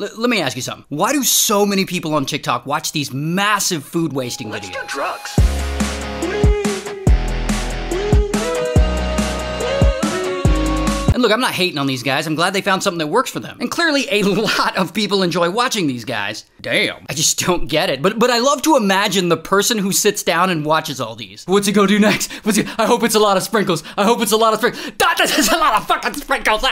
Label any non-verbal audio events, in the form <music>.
L- let me ask you something. Why do so many people on TikTok watch these massive food wasting Let's videos? do drugs. And look, I'm not hating on these guys. I'm glad they found something that works for them. And clearly, a <laughs> lot of people enjoy watching these guys. Damn. I just don't get it. But but I love to imagine the person who sits down and watches all these. What's he gonna do next? What's he, I hope it's a lot of sprinkles. I hope it's a lot of sprinkles. <laughs> That is a lot of fucking sprinkles.